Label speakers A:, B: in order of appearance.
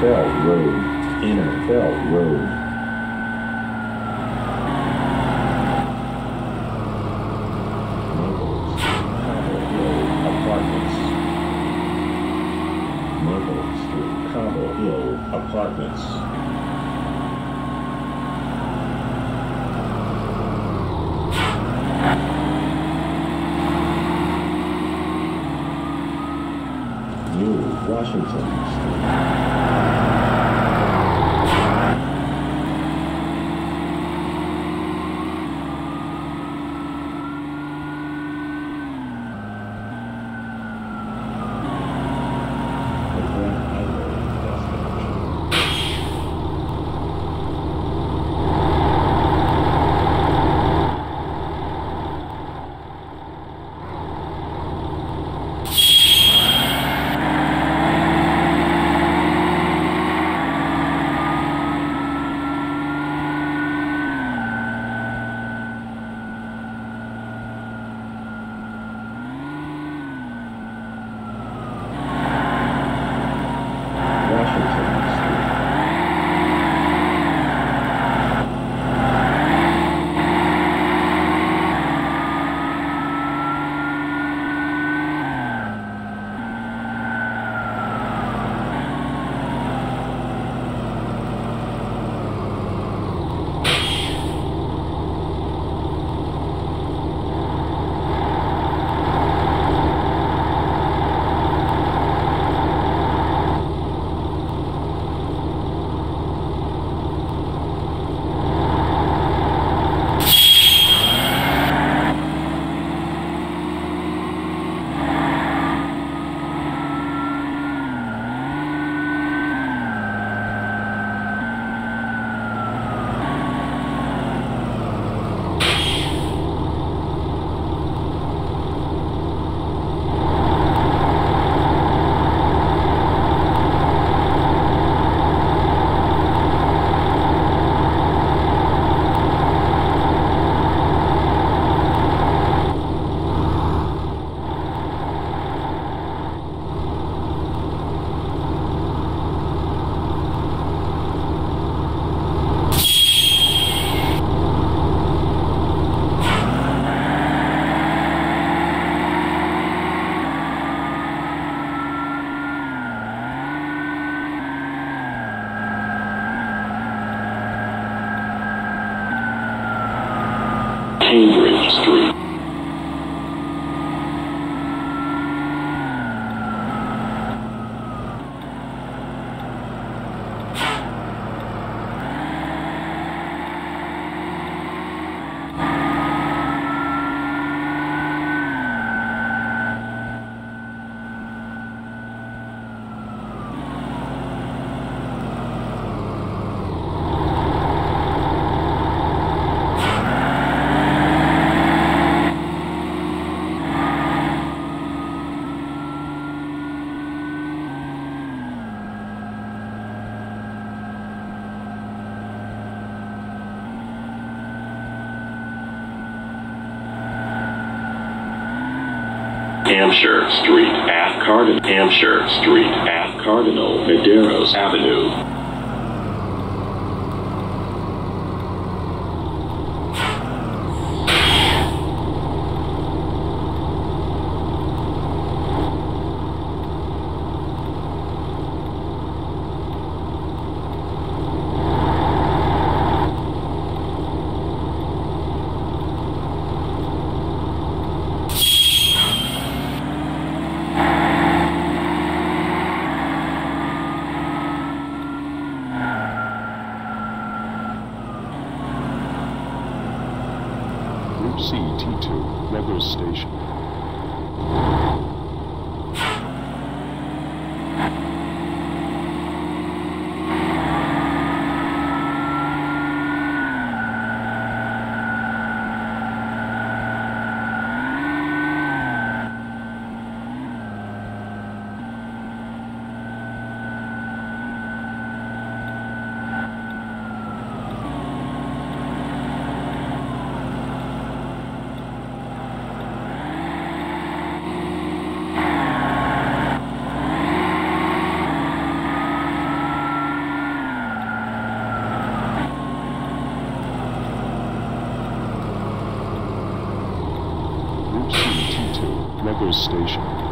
A: Fell Road. Inner Road. Hill Apartments. Hill Apartments. New Washington
B: Hampshire Street at Cardinal. Hampshire Street at Cardinal Medeiros Avenue.
C: Group C T2, Lagos Station. Meadows Station.